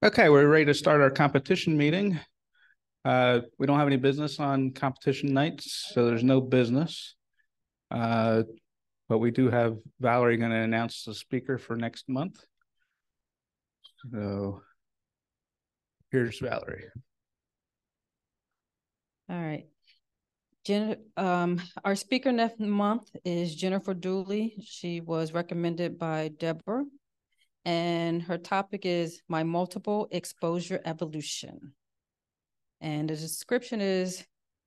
Okay, we're ready to start our competition meeting. Uh, we don't have any business on competition nights, so there's no business. Uh, but we do have Valerie going to announce the speaker for next month. So here's Valerie. All right. Jen, um, our speaker next month is Jennifer Dooley. She was recommended by Deborah and her topic is My Multiple Exposure Evolution. And the description is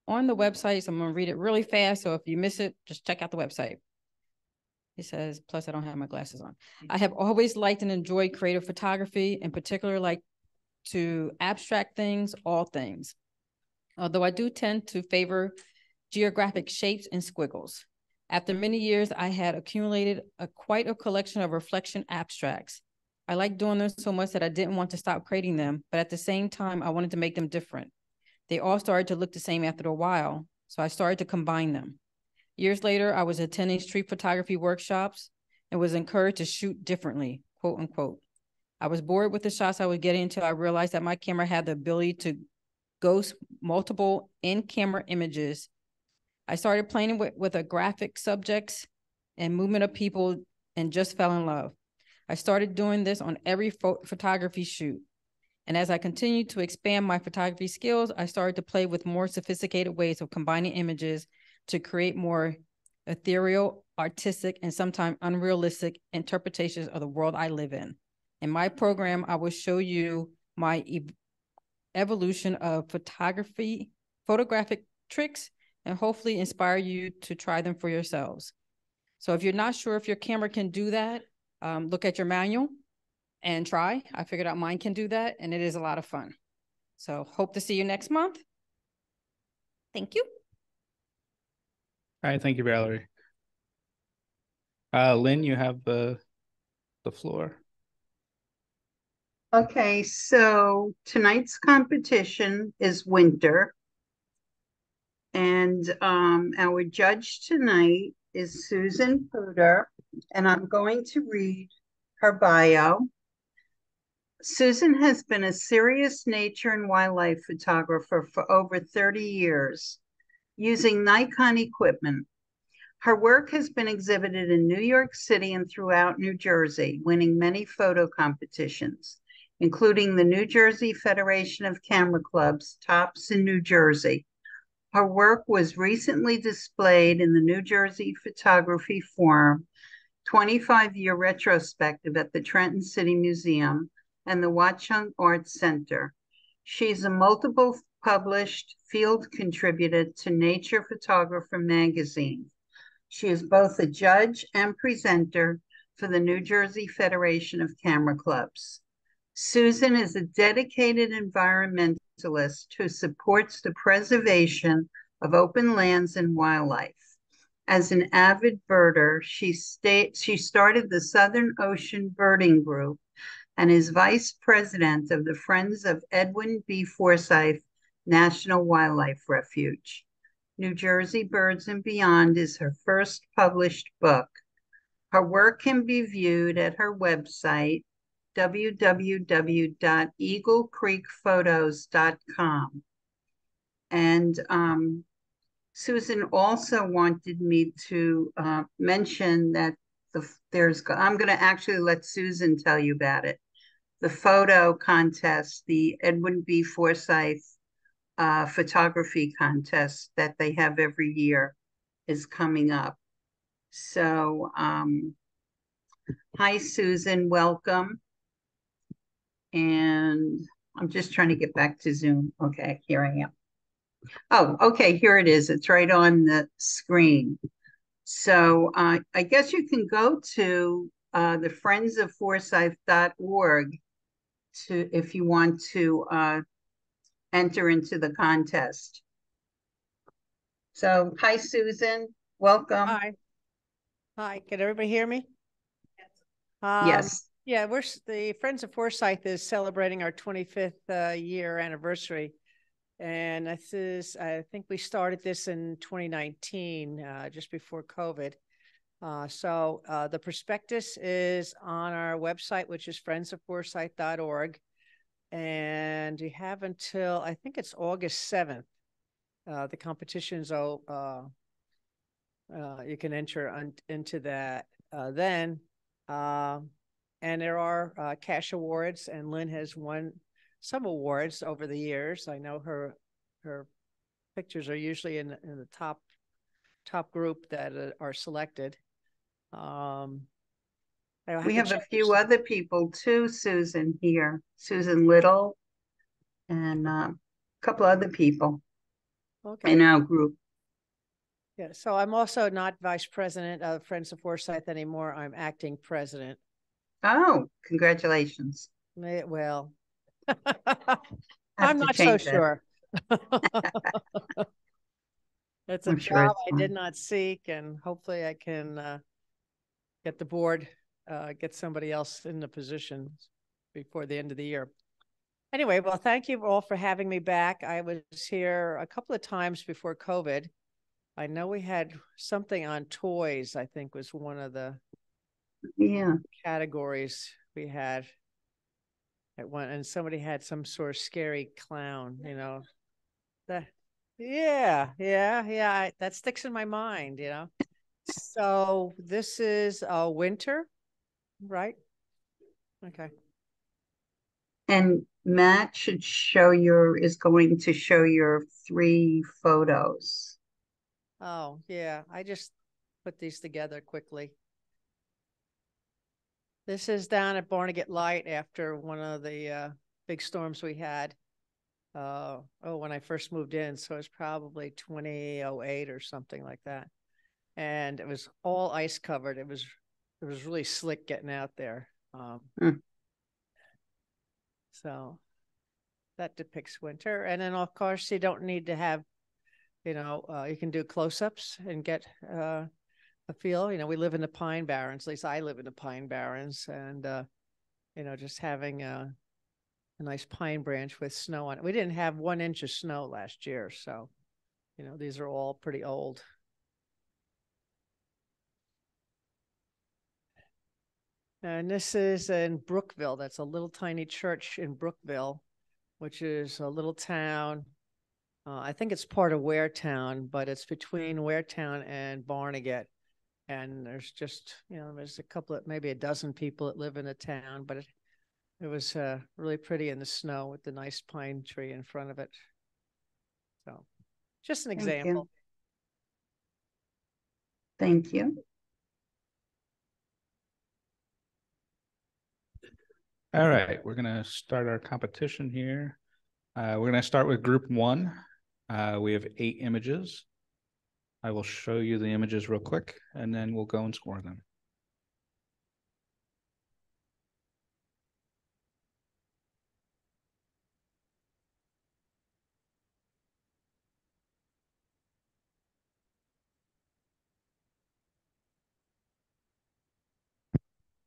on the website, so I'm gonna read it really fast, so if you miss it, just check out the website. It says, plus I don't have my glasses on. I have always liked and enjoyed creative photography, in particular like to abstract things, all things. Although I do tend to favor geographic shapes and squiggles. After many years, I had accumulated a, quite a collection of reflection abstracts. I liked doing them so much that I didn't want to stop creating them, but at the same time, I wanted to make them different. They all started to look the same after a while, so I started to combine them. Years later, I was attending street photography workshops and was encouraged to shoot differently, quote unquote. I was bored with the shots I was getting until I realized that my camera had the ability to ghost multiple in-camera images I started playing with, with a graphic subjects and movement of people and just fell in love. I started doing this on every photography shoot. And as I continued to expand my photography skills, I started to play with more sophisticated ways of combining images to create more ethereal, artistic, and sometimes unrealistic interpretations of the world I live in. In my program, I will show you my ev evolution of photography, photographic tricks and hopefully inspire you to try them for yourselves. So if you're not sure if your camera can do that, um, look at your manual and try. I figured out mine can do that, and it is a lot of fun. So hope to see you next month. Thank you. All right, thank you, Valerie. Uh, Lynn, you have the the floor. Okay, so tonight's competition is winter. And um, our judge tonight is Susan Puder, and I'm going to read her bio. Susan has been a serious nature and wildlife photographer for over 30 years using Nikon equipment. Her work has been exhibited in New York City and throughout New Jersey, winning many photo competitions, including the New Jersey Federation of Camera Clubs, TOPS in New Jersey, her work was recently displayed in the New Jersey Photography Forum 25 year retrospective at the Trenton City Museum and the Watchung Arts Center. She's a multiple published field contributor to Nature Photographer magazine. She is both a judge and presenter for the New Jersey Federation of Camera Clubs. Susan is a dedicated environmental who supports the preservation of open lands and wildlife. As an avid birder, she, sta- she started the Southern Ocean Birding Group and is vice president of the Friends of Edwin B. Forsyth National Wildlife Refuge. New Jersey Birds and Beyond is her first published book. Her work can be viewed at her website, www.eaglecreekphotos.com. And um, Susan also wanted me to uh, mention that the there's I'm going to actually let Susan tell you about it. The photo contest, the Edwin B. Forsyth uh, photography contest that they have every year, is coming up. So, um, hi Susan, welcome. And I'm just trying to get back to Zoom. Okay, here I am. Oh, okay, here it is. It's right on the screen. So uh, I guess you can go to uh, the friends of forsyth.org to if you want to uh, enter into the contest. So hi, Susan. Welcome. Hi. Hi, can everybody hear me? Yes. Um, yes. Yeah, we're the Friends of Forsyth is celebrating our 25th uh, year anniversary. And this is, I think we started this in 2019, uh, just before COVID. Uh, so uh, the prospectus is on our website, which is friendsofforsyth.org. And you have until, I think it's August seventh. Uh, the competition's, oh, you can enter into that, then. And there are, uh, cash awards and Lynn has won some awards over the years. I know her, her pictures are usually in, in the top, top group that uh, are selected. Um. We have a few other people too, Susan here, Susan Little. And uh, a couple other people Okay. in our group. Yeah, so I'm also not vice president of Friends of Forsyth anymore. I'm acting president. Oh, congratulations. Well, I'm not so that. sure. It's a I'm sure job it's I did not seek and hopefully I can uh get the board, uh get somebody else in the position before the end of the year. Anyway, well, thank you all for having me back. I was here a couple of times before COVID. I know we had something on toys, I think was one of the Yeah, categories we had at one, and somebody had some sort of scary clown, you know. That, yeah, yeah, yeah, I, that sticks in my mind, you know. So this is uh winter, right? Okay, and Matt should show your, is going to show your three photos. oh, yeah, I just put these together quickly. This is down at Barnegat Light after one of the uh big storms we had. Uh, oh, when I first moved in, so it's probably twenty oh eight or something like that. And it was all ice covered. It was it was really slick getting out there. Um Hmm. so that depicts winter. And then of course you don't need to have, you know, uh, you can do close-ups and get uh feel. You know, we live in the Pine Barrens, at least I live in the Pine Barrens, and uh, you know, just having a a nice pine branch with snow on it. We didn't have one inch of snow last year, so you know, these are all pretty old. And this is in Brookville. That's a little tiny church in Brookville, which is a little town. Uh, I think it's part of Waretown, but it's between Waretown and Barnegat. And there's just, you know, there's a couple of, maybe a dozen people that live in the town, but it, it was uh, really pretty in the snow with the nice pine tree in front of it. So just an Thank you. example. Thank you. All right, we're gonna start our competition here. Uh, we're gonna start with group one. Uh, we have eight images. I will show you the images real quick and then we'll go and score them.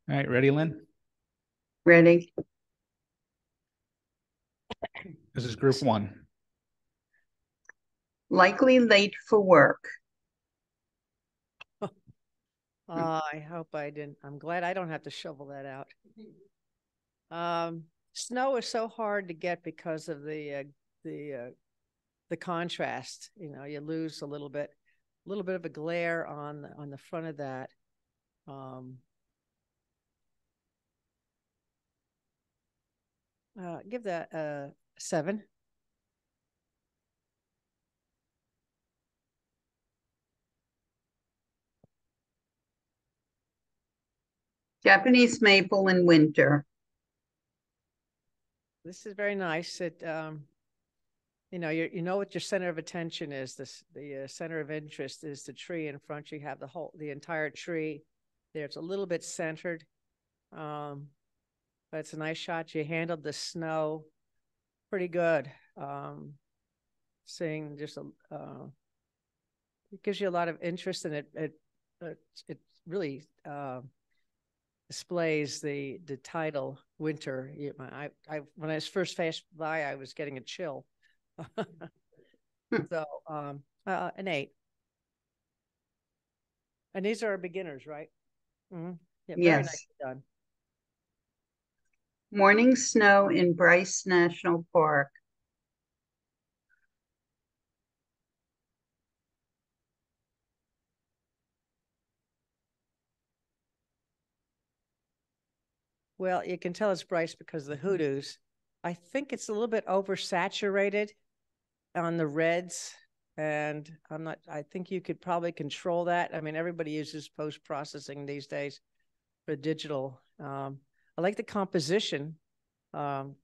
All right, ready, Lynn? Ready? This is group one. Likely late for work. Uh, I hope I didn't. I'm glad I don't have to shovel that out. Um, snow is so hard to get because of the uh, the uh, the contrast. You know, you lose a little bit, a little bit of a glare on the- on the front of that. Um, uh, give that a seven. Japanese maple in winter. This is very nice. It, um, you know, you you know what your center of attention is. This the uh, center of interest is the tree in front. You have the whole the entire tree. There, it's a little bit centered, um, but it's a nice shot. You handled the snow pretty good. Um, seeing just a, uh, it gives you a lot of interest, and it it it, it really uh, displays the the title winter i i when i was first passed by i was getting a chill so um uh, an eight and these are our beginners right mm-hmm. yeah, very Yes. done Morning snow in Bryce National Park. Well, you can tell it's Bryce because of the hoodoos. I think it's a little bit oversaturated on the reds. And I'm not, I think you could probably control that. I mean, everybody uses post processing these days for digital. Um, I like the composition. Um,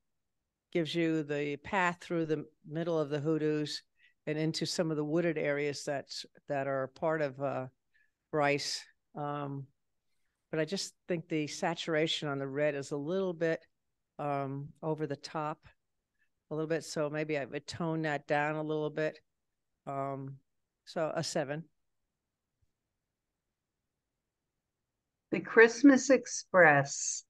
gives you the path through the middle of the hoodoos and into some of the wooded areas that's that are part of uh, Bryce. Um, but I just think the saturation on the red is a little bit um, over the top, a little bit. So maybe I would tone that down a little bit. Um, so a seven. The Christmas Express.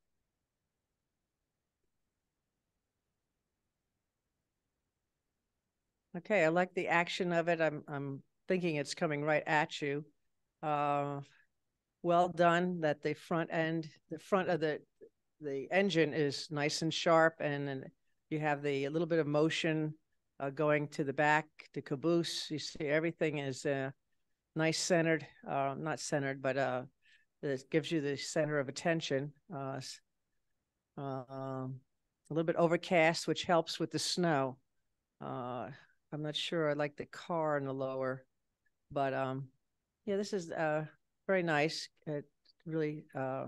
Okay, I like the action of it. I'm I'm thinking it's coming right at you. Uh, well done that the front end, the front of the the engine is nice and sharp, and then you have the a little bit of motion uh, going to the back, the caboose. You see everything is uh, nice centered, uh, not centered, but uh, it gives you the center of attention. Uh, um, a little bit overcast, which helps with the snow. Uh, I'm not sure I like the car in the lower, but um, yeah, this is uh, very nice. It really uh,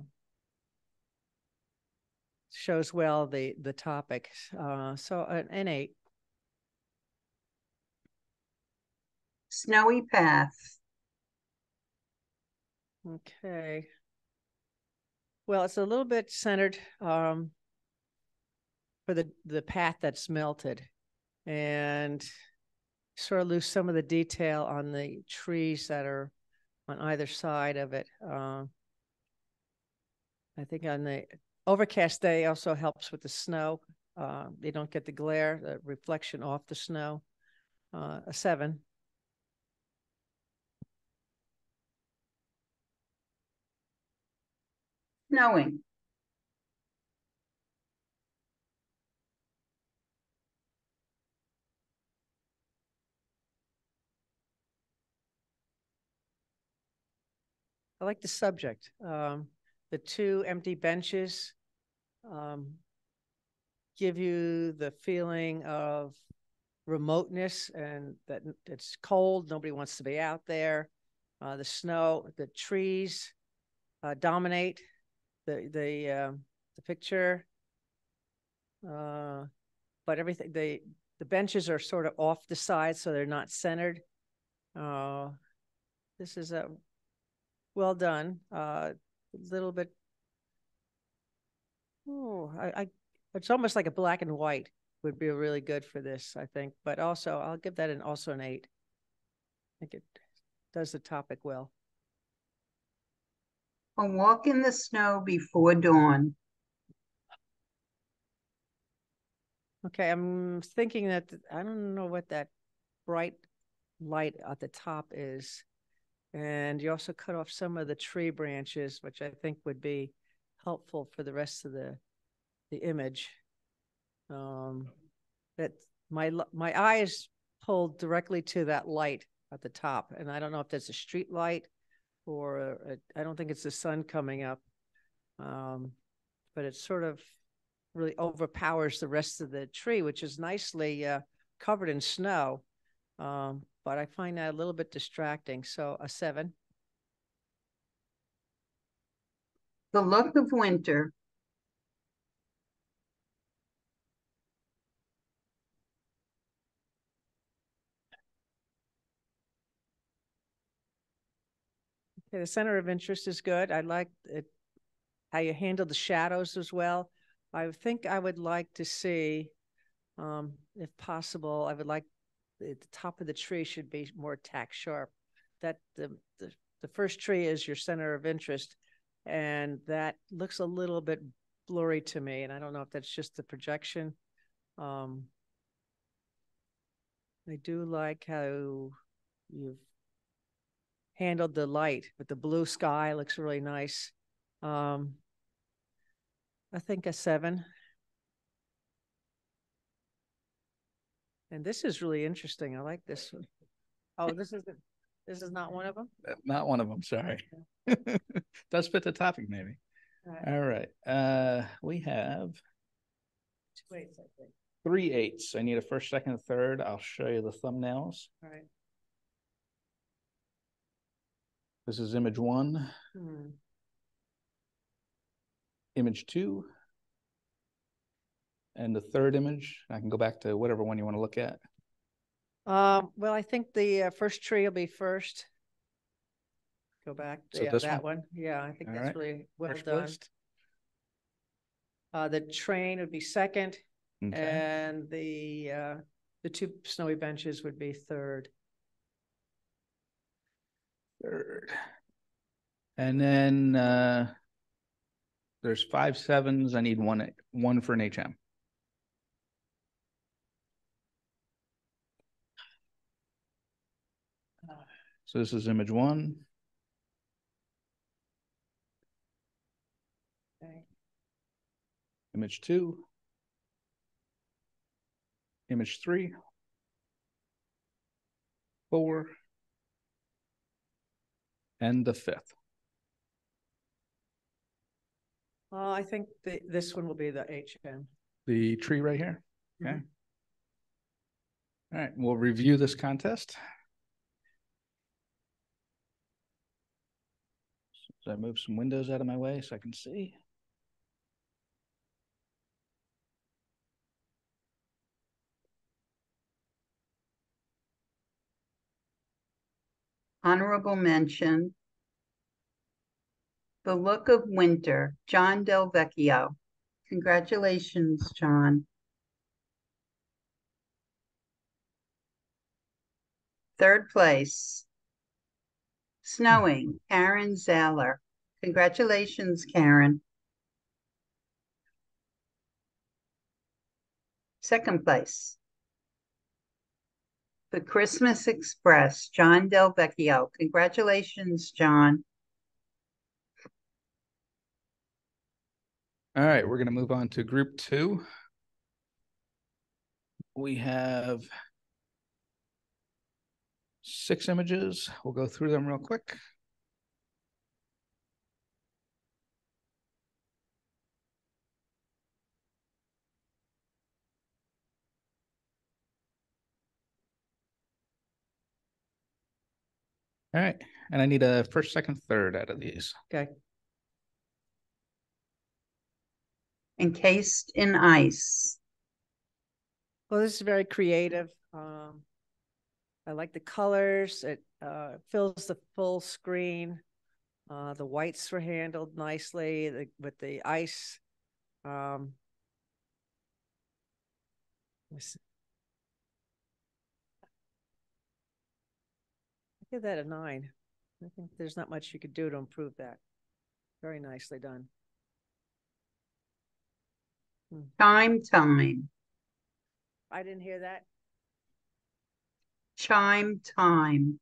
shows well the the topic. Uh, so an, an eight. Snowy Path. Okay. Well, it's a little bit centered um, for the the path that's melted, and sort of lose some of the detail on the trees that are on either side of it. Uh, I think on the overcast day also helps with the snow. Uh, you don't get the glare, the reflection off the snow. Uh, a seven. Snowing. I like the subject. Um, the two empty benches um, give you the feeling of remoteness and that it's cold. Nobody wants to be out there. Uh, the snow, the trees uh, dominate the the uh, the picture. Uh, but everything the the benches are sort of off the side, so they're not centered. Uh, this is a well done. Uh, a little bit. Oh, I, I, it's almost like a black and white would be really good for this, I think. But also, I'll give that an also an eight. I think it does the topic well. A walk in the snow before dawn. Okay, I'm thinking that I don't know what that bright light at the top is. And you also cut off some of the tree branches, which I think would be helpful for the rest of the the image. Um, that my my eye is pulled directly to that light at the top, and I don't know if that's a street light or I don't think it's the sun coming up, um, but it sort of really overpowers the rest of the tree, which is nicely uh, covered in snow. Um, but I find that a little bit distracting. So a seven. The look of winter. Okay, the center of interest is good. I like it how you handle the shadows as well. I think I would like to see, um, if possible, I would like the, the top of the tree should be more tack sharp. That the, the the first tree is your center of interest, and that looks a little bit blurry to me. And I don't know if that's just the projection. Um, I do like how you've handled the light, but the blue sky looks really nice. Um, I think a seven. And this is really interesting. I like this one. Oh, this is, this is not one of them? Uh, Not one of them, sorry. Does fit the topic, maybe. All right. All right, uh, we have Two eights, I think. three eights. I need a first, second, and third. I'll show you the thumbnails. All right. This is image one, Hmm. image two. And the third image, I can go back to whatever one you want to look at. Um, well, I think the uh, first tree will be first. Go back, So yeah, that one. Yeah, I think All that's right. really well First done. list. Uh, the train would be second Okay, and the, uh, the two snowy benches would be third. third. And then, uh, there's five sevens. I need one, one for an HM. So this is image one. Okay. Image two. Image three. Four. And the fifth. Uh, I think the, this one will be the HM. The tree right here. Okay. Mhm. All right, we'll review this contest. So I move some windows out of my way so I can see. Honorable mention. The Look of Winter, John Del Vecchio. Congratulations, John. Third place. Snowing, Karen Zeller. Congratulations, Karen. Second place. The Christmas Express, John Del Vecchio. Congratulations, John. All right, we're gonna move on to group two. We have six images. We'll go through them real quick. All right, and I need a first, second, third out of these. Okay. Encased in ice. Well, this is very creative. Um, I like the colors. It uh, fills the full screen. Uh, the whites were handled nicely the, with the ice. Um. I give that a nine. I think there's not much you could do to improve that. Very nicely done. Chime time. I didn't hear that. Chime time.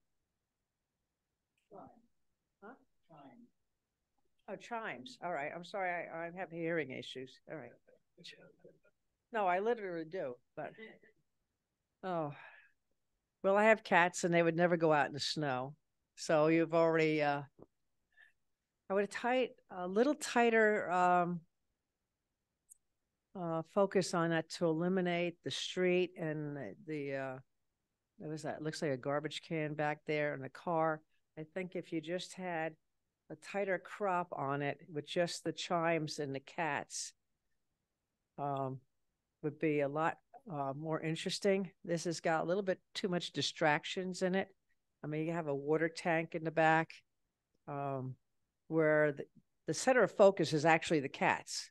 Huh? Oh, chimes. All right. I'm sorry. I, I have hearing issues. All right. No, I literally do, but oh. Well, I have cats and they would never go out in the snow. So you've already uh I would tight a little tighter um uh focus on that to eliminate the street and the, the uh there was that looks like a garbage can back there and a car. I think if you just had a tighter crop on it with just the chimes and the cats, um, would be a lot uh, more interesting. This has got a little bit too much distractions in it. I mean, you have a water tank in the back, um, where the, the center of focus is actually the cats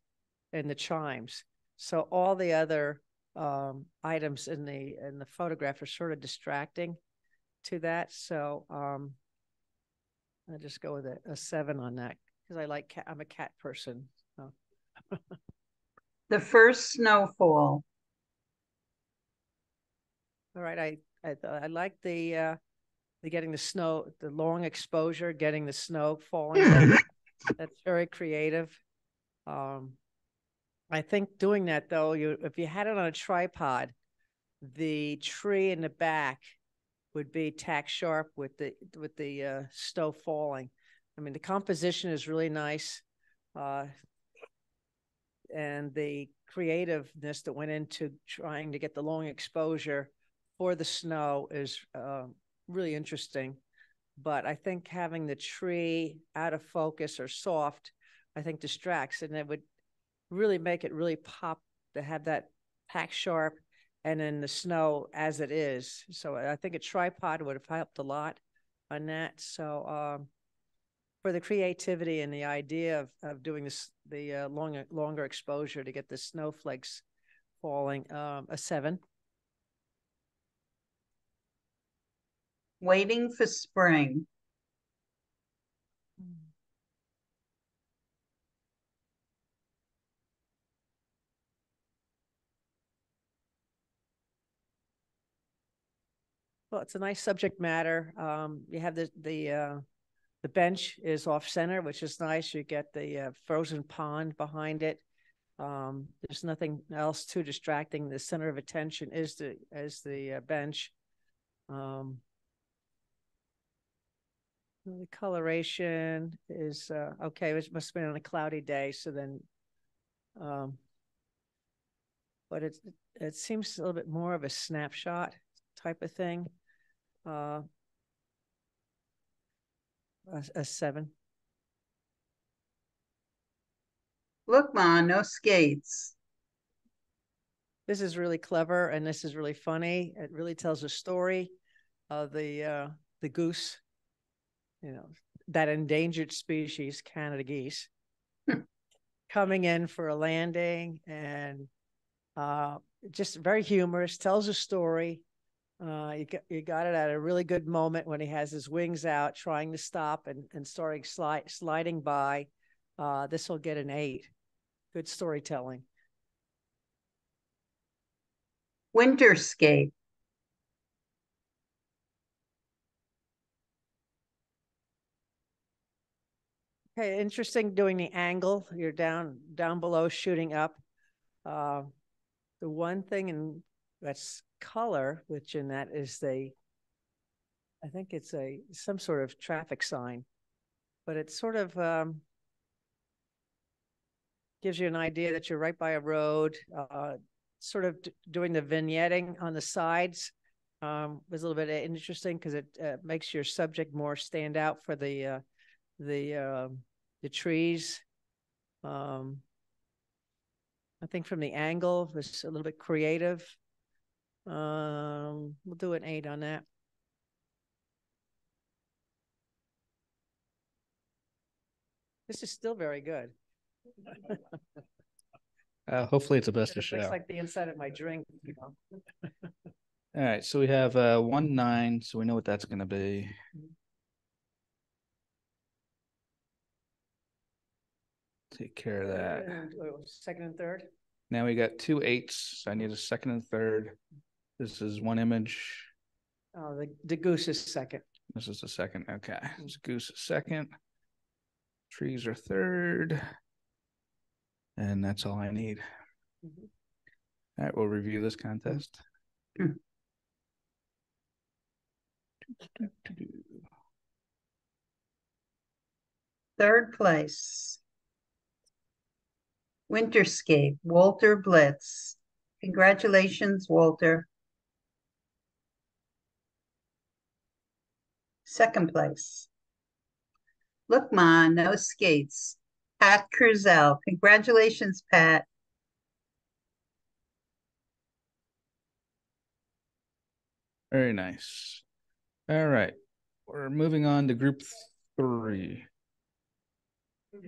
and the chimes. So all the other um, items in the in the photograph are sort of distracting to that. So um, I just go with a, a seven on that because I like cat. I'm a cat person. So. The first snowfall. All right, I I, I like the uh, the getting the snow, the long exposure, getting the snow falling. That's- That's very creative. Um, I think doing that though, you if you had it on a tripod, the tree in the back would be tack sharp with the with the uh, snow falling. I mean, the composition is really nice, uh, and the creativeness that went into trying to get the long exposure for the snow is uh, really interesting. But I think having the tree out of focus or soft, I think distracts, and it would really make it really pop to have that tack sharp and then the snow as it is. So I think a tripod would have helped a lot on that. So um, for the creativity and the idea of, of doing this, the uh, longer longer exposure to get the snowflakes falling, um, a seven. Waiting for spring. Well, it's a nice subject matter. Um, you have the the uh, the bench is off center, which is nice. You get the uh, frozen pond behind it. Um, there's nothing else too distracting. The center of attention is the is the uh, bench. Um, the coloration is uh, okay. It must have been on a cloudy day, so then, um, but it it seems a little bit more of a snapshot type of thing. Uh, a, a seven. Look, Ma, no skates. This is really clever and this is really funny. It really tells a story of the uh, the goose, you know, that endangered species, Canada geese, coming in for a landing and uh, just very humorous, tells a story. Uh, you got you got it at a really good moment when he has his wings out, trying to stop and and starting slide sliding by. Uh, this will get an eight. Good storytelling. Winterscape. Okay, interesting doing the angle. You're down down below, shooting up. Uh, the one thing in that's color, which in that is the, I think it's a some sort of traffic sign, but it sort of um, gives you an idea that you're right by a road. Uh, sort of doing the vignetting on the sides um, was a little bit interesting because it uh, makes your subject more stand out for the uh, the uh, the trees. Um, I think from the angle was a little bit creative. Um, we'll do an eight on that. This is still very good. Uh, hopefully it's a best of It show. looks like the inside of my drink. You know? All right, so we have uh one nine, so we know what that's gonna be. Take care of that. And, oh, Second and third. Now we got two eights. so I need a second and third. This is one image. Oh, the, the goose is second. This is the second. Okay, this goose is second. Trees are third. And that's all I need. Mhm. All right, we'll review this contest. Third place. Winterscape, Walter Blitz. Congratulations, Walter. Second place. Look, Ma, no skates. Pat Cruzel. Congratulations, Pat. Very nice. All right, we're moving on to group three. Were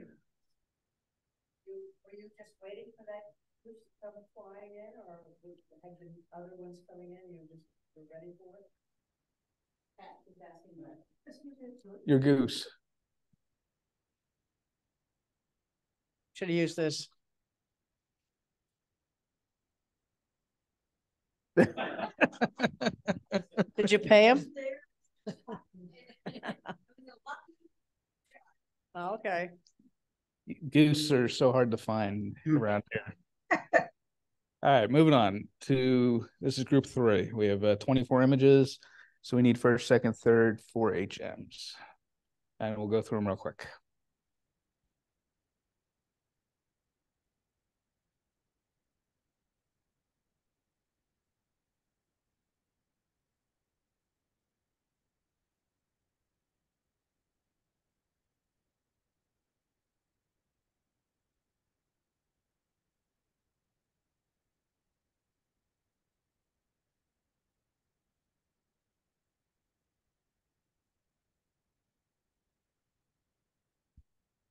you just waiting for that goose to come flying in or had the other ones coming in, you just were ready for it? Pat was asking that. Your goose. Should have used this. Did you pay him? Oh, Okay. Goose are so hard to find around here. All right, moving on to, this is group three. We have uh, twenty-four images. So we need first, second, third, four HMs. And we'll go through them real quick.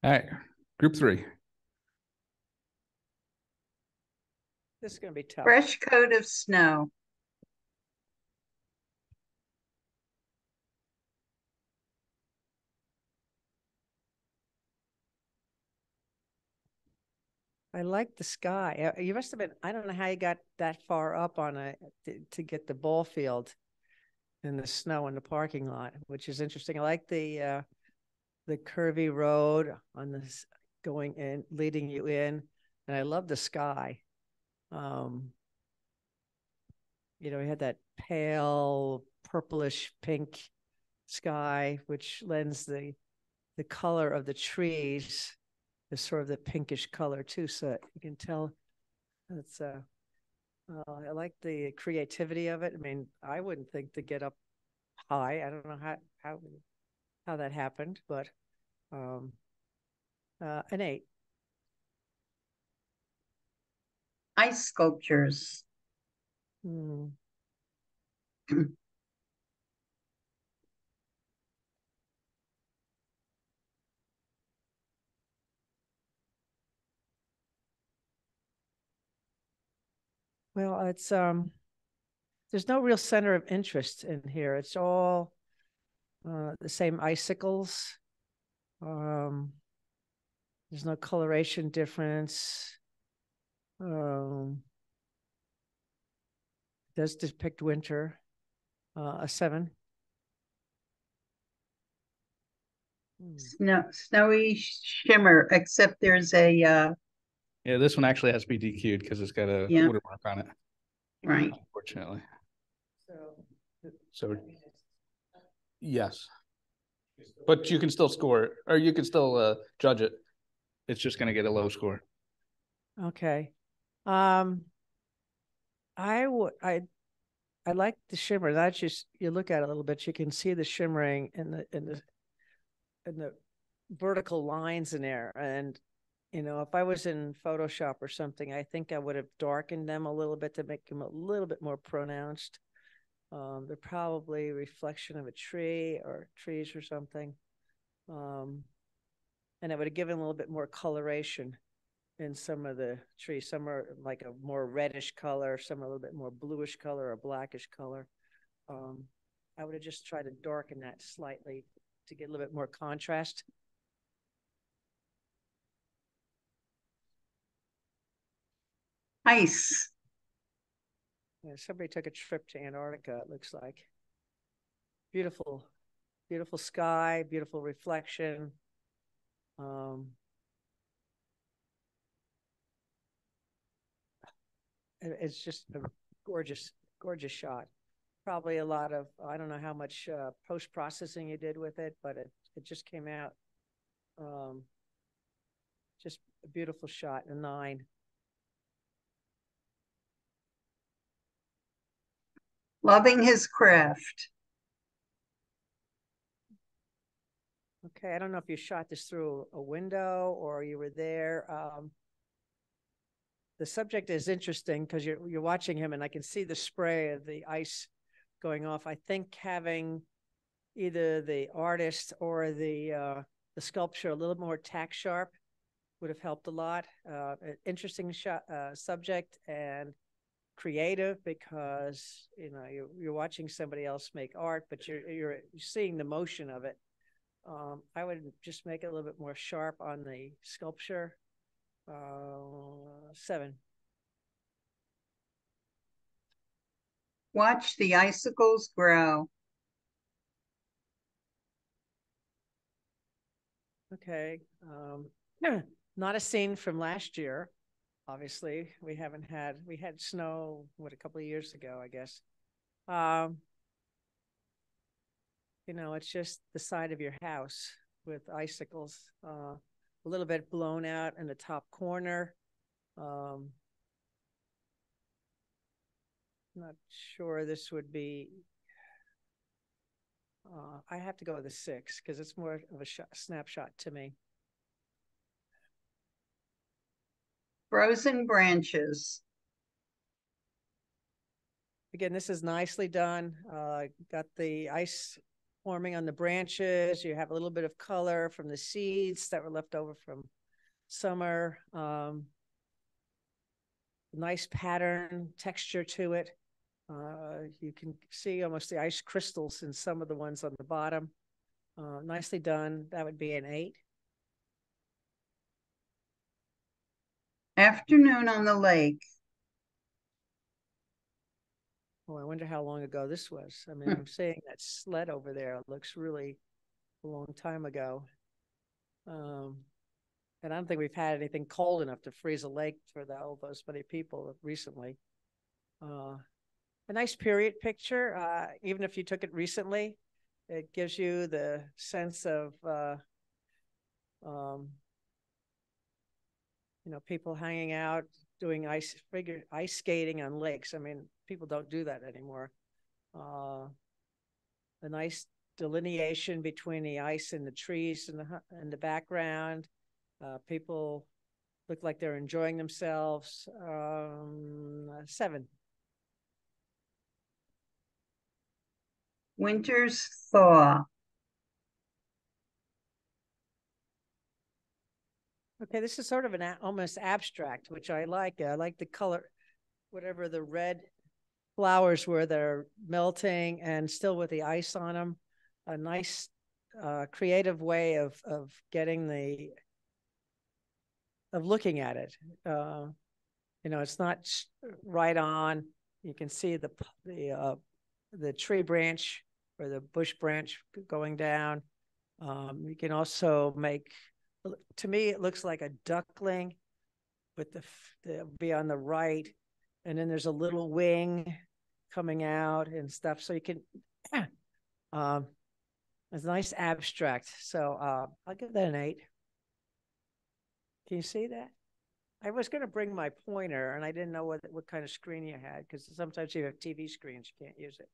All right, group three. This is gonna be tough. Fresh coat of snow. I like the sky. Uh, You must have been, I don't know how you got that far up on a, to, to get the ball field and the snow in the parking lot, which is interesting. I like the, uh, the curvy road on this going in, leading you in, and I love the sky. Um, you know, we had that pale purplish pink sky, which lends the, the color of the trees is sort of the pinkish color too, so you can tell it's uh, uh, I like the creativity of it. I mean, I wouldn't think to get up high. I don't know how how how that happened, but um, uh, an eight. Ice sculptures. Hmm. Well, it's um, there's no real center of interest in here. It's all uh, the same icicles. Um, there's no coloration difference. Um, does depict winter. Uh, a seven. Hmm. Snow, snowy shimmer, except there's a, uh, Yeah, this one actually has to be DQ'd because it's got a Yeah. watermark on it, right. unfortunately. So So, yes. But you can still score or you can still uh judge it. It's just gonna get a low score. Okay. Um, I would, I, I like the shimmer. That's just, you look at it a little bit, you can see the shimmering in the, in the, in the vertical lines in there. And, you know, if I was in Photoshop or something, I think I would have darkened them a little bit to make them a little bit more pronounced. Um, they're probably reflection of a tree or trees or something. Um, and it would have given a little bit more coloration in some of the trees. Some are like a more reddish color, some are a little bit more bluish color or blackish color. Um, I would have just tried to darken that slightly to get a little bit more contrast. Ice. Yeah, somebody took a trip to Antarctica, it looks like. Beautiful, beautiful sky, beautiful reflection. Um, it's just a gorgeous, gorgeous shot. Probably a lot of, I don't know how much uh, post processing you did with it, but it, it just came out. Um, just a beautiful shot, a nine. Loving his craft. Okay, I don't know if you shot this through a window or you were there. Um, the subject is interesting because you're you're watching him, and I can see the spray of the ice going off. I think having either the artist or the uh, the sculpture a little more tack sharp would have helped a lot. Uh, interesting shot uh, subject and creative because you know you're you're watching somebody else make art, but you're you're seeing the motion of it. Um, I would just make it a little bit more sharp on the sculpture. Uh, seven. Watch the icicles grow. Okay. Um, not a scene from last year. Obviously, we haven't had, we had snow, what, a couple of years ago, I guess. Um, you know, it's just the side of your house with icicles, uh, a little bit blown out in the top corner. Um, not sure this would be. Uh, I have to go with a six because it's more of a shot, snapshot to me. Frozen branches. Again, this is nicely done. Uh, got the ice forming on the branches. You have a little bit of color from the seeds that were left over from summer. Um, nice pattern, texture to it. Uh, you can see almost the ice crystals in some of the ones on the bottom. Uh, nicely done. That would be an eight. Afternoon on the lake. Oh, I wonder how long ago this was. I mean, Hmm. I'm saying that sled over there. Looks really a long time ago. Um, and I don't think we've had anything cold enough to freeze a lake for the, all those many people recently. Uh, a nice period picture. Uh, even if you took it recently, it gives you the sense of, uh, um, you know, people hanging out, doing ice figure ice skating on lakes. I mean, people don't do that anymore. Uh, a nice delineation between the ice and the trees and the in the background. Uh, people look like they're enjoying themselves. Um, seven. Winter's thaw. Okay, this is sort of an almost abstract, which I like. I like the color, whatever the red flowers were that are melting and still with the ice on them. A nice, uh, creative way of of getting the of looking at it. Uh, you know, it's not right on. You can see the the uh, the tree branch or the bush branch going down. Um, you can also make to me, it looks like a duckling with the, the be on the right, and then there's a little wing coming out and stuff. So you can, um, it's a nice abstract. So uh, I'll give that an eight. Can you see that? I was going to bring my pointer, and I didn't know what what kind of screen you had because sometimes you have TV screens, you can't use it.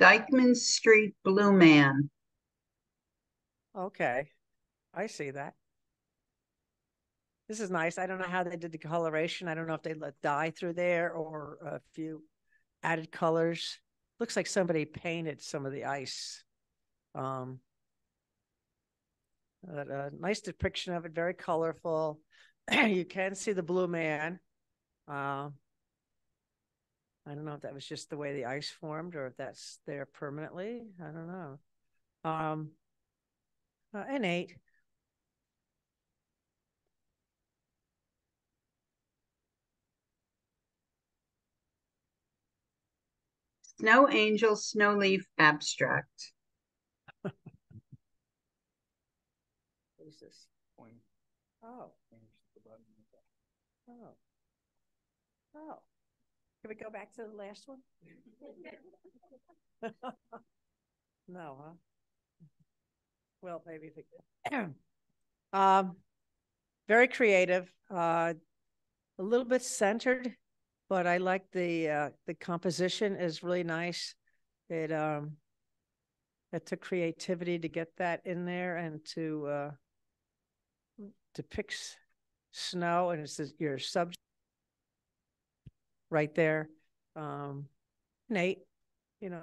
Dyckman Street Blue Man. Okay, I see that. This is nice. I don't know how they did the coloration. I don't know if they let dye through there or a few added colors. Looks like somebody painted some of the ice. Um, but a nice depiction of it, very colorful. you can see the blue man. Uh, I don't know if that was just the way the ice formed or if that's there permanently. I don't know. Um, uh, eight. Snow Angel Snow Leaf Abstract. This? Oh, oh. Oh. Can we go back to the last one? No, huh? Well, maybe. Um, very creative, uh, a little bit centered, but I like the, uh, the composition is really nice. It, um, it took creativity to get that in there and to, uh, depicts snow and it's your subject right there. Um, Nate, you know,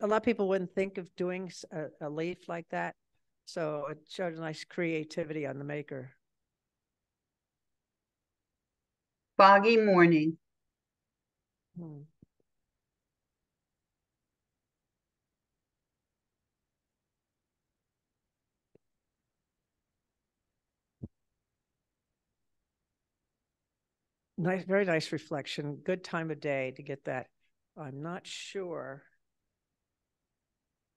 a lot of people wouldn't think of doing a leaf like that. So it showed a nice creativity on the maker. Foggy Morning. Hmm. Nice, very nice reflection. Good time of day to get that. I'm not sure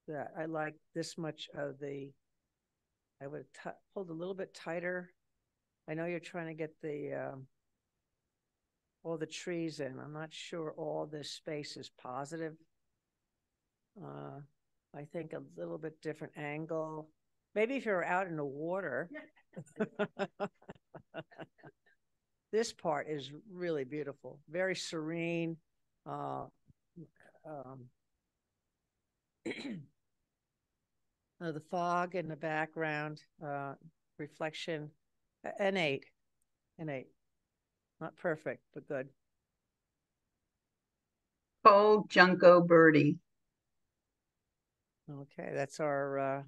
that I like this much of the, I would have pulled a little bit tighter. I know you're trying to get the, um, all the trees in. I'm not sure all this space is positive. Uh, I think a little bit different angle. Maybe if you're out in the water. This part is really beautiful, very serene. Uh, um, uh, the fog in the background, uh, reflection, an eight, an eight. Not perfect, but good. Cole Junco Birdie. Okay, that's our uh,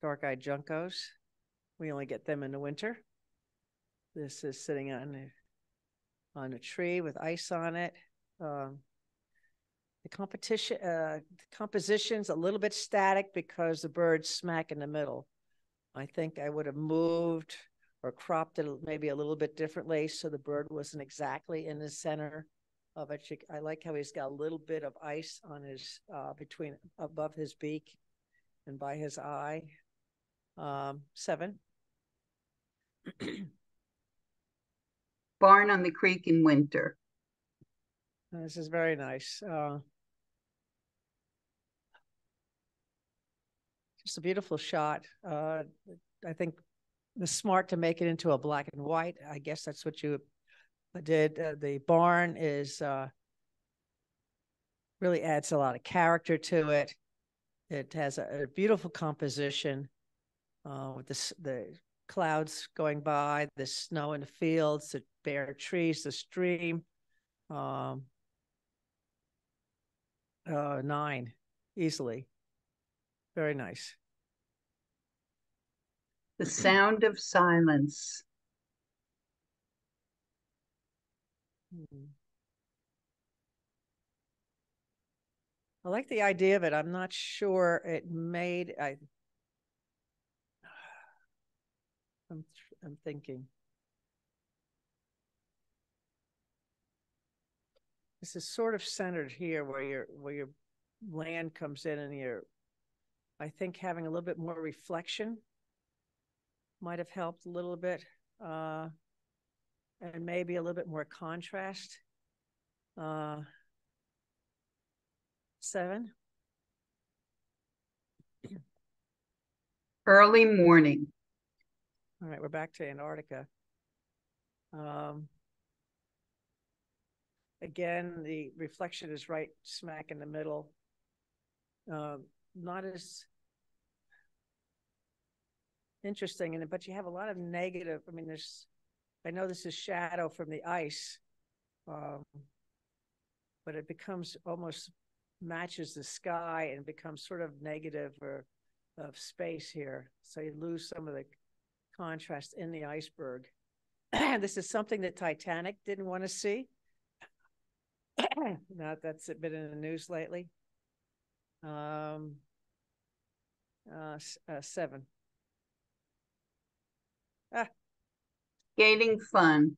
dark-eyed juncos. We only get them in the winter. This is sitting on a, on a tree with ice on it. Um, the competition, uh, the composition's a little bit static because the bird's smack in the middle. I think I would have moved or cropped it maybe a little bit differently so the bird wasn't exactly in the center of it. I like how he's got a little bit of ice on his, uh, between, above his beak and by his eye. Um, seven. Barn on the Creek in winter. This is very nice. Uh, just a beautiful shot. Uh, I think the smart to make it into a black and white. I guess that's what you did. Uh, the barn is uh, really adds a lot of character to it. It has a, a beautiful composition uh, with the the clouds going by, the snow in the fields, the bare trees, the stream. Um, uh, nine, easily. Very nice. The sound of silence. Hmm. I like the idea of it. I'm not sure it made, I. I'm, I'm thinking. This is sort of centered here where your, where your land comes in and your, I think having a little bit more reflection might have helped a little bit. Uh, and maybe a little bit more contrast. Uh, seven. Early morning. All right, we're back to Antarctica. Um, again, the reflection is right smack in the middle. Um, not as interesting, and but you have a lot of negative. I mean, there's. I know this is shadow from the ice, um, but it becomes almost matches the sky and becomes sort of negative or of space here. So you lose some of the contrast in the iceberg. this is something that Titanic didn't want to see. Not that's been in the news lately. Um, uh, uh, seven. Skating fun.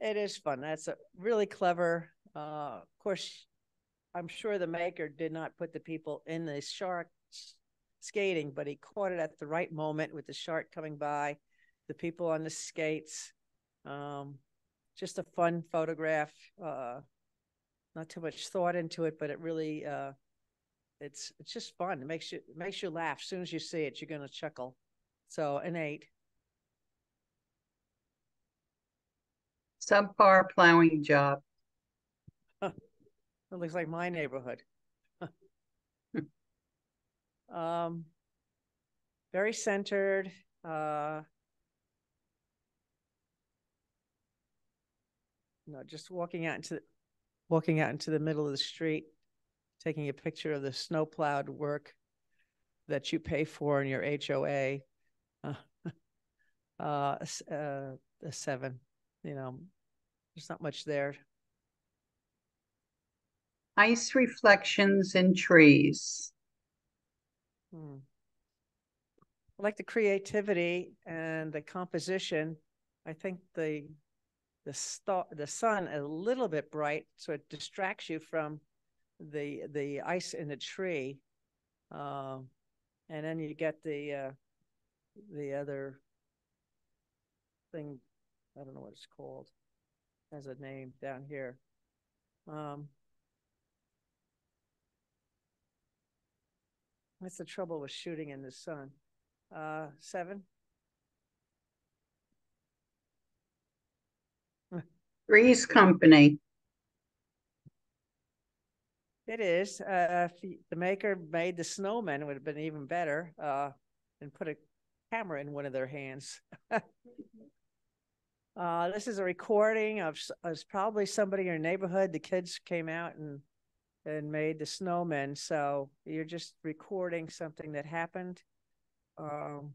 It is fun. That's a really clever. Uh, of course, I'm sure the maker did not put the people in the shark skating, but he caught it at the right moment with the shark coming by, the people on the skates. Um, just a fun photograph. Uh, not too much thought into it, but it really, uh, it's it's just fun. It makes you it makes you laugh. As soon as you see it, you're gonna chuckle. So an eight. Subpar plowing job. It looks like my neighborhood. um, very centered. Uh, no, just walking out into walking out into the middle of the street, taking a picture of the snowplowed work that you pay for in your HOA. Uh, uh, uh, a seven. You know, there's not much there. Ice reflections in trees. Hmm. I like the creativity and the composition. I think the the star the sun a little bit bright, so it distracts you from the the ice in the tree. Um, and then you get the uh, the other thing. I don't know what it's called. Has a name down here. Um, What's the trouble with shooting in the sun? Uh, seven? Three's Company. It is. Uh, if the maker made the snowman, it would have been even better. Uh, and put a camera in one of their hands. uh, this is a recording of, probably somebody in your neighborhood. The kids came out and and made the snowmen. So you're just recording something that happened. Um,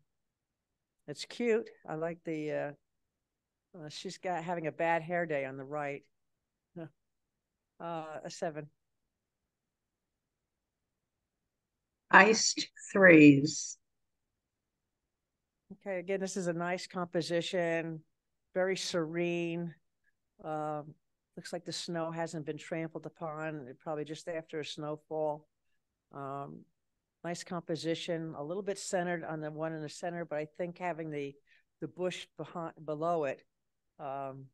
it's cute. I like the. Uh, uh, she's got having a bad hair day on the right. Uh, a seven. Iced threes. Okay, again, this is a nice composition, very serene. Um, looks like the snow hasn't been trampled upon, probably just after a snowfall. Um, nice composition, a little bit centered on the one in the center, but I think having the the bush behind below it um,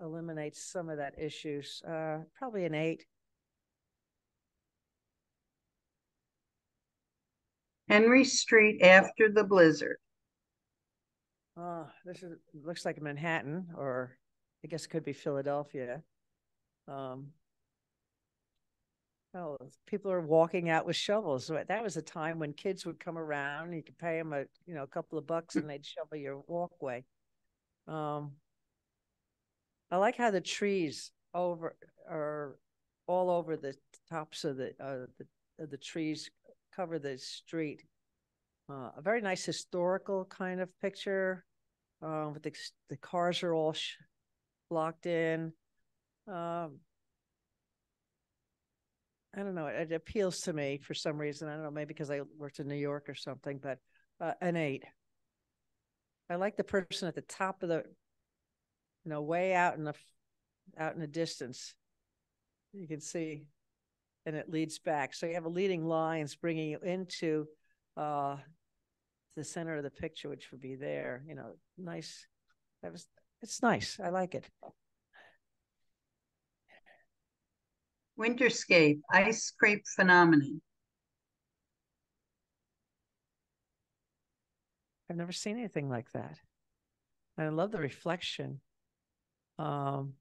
eliminates some of that issues. Uh, probably an eight. Henry Street after the blizzard. Uh, this is looks like Manhattan, or I guess it could be Philadelphia. Um, oh, people are walking out with shovels. That was a time when kids would come around. You could pay them a you know a couple of bucks, and they'd shovel your walkway. Um, I like how the trees over are all over the tops of the uh, the, of the trees cover the street. Uh, a very nice historical kind of picture. With the the cars are all sh- in. Um, I don't know. It, it appeals to me for some reason. I don't know, maybe because I worked in New York or something. But uh, an eight. I like the person at the top of the, you know, way out in the, out in the distance. You can see, and it leads back. So you have a leading lines bringing you into uh, the center of the picture, which would be there. You know, nice. That was. It's nice. I like it. Winterscape, ice scrape phenomenon. I've never seen anything like that. And I love the reflection. Um,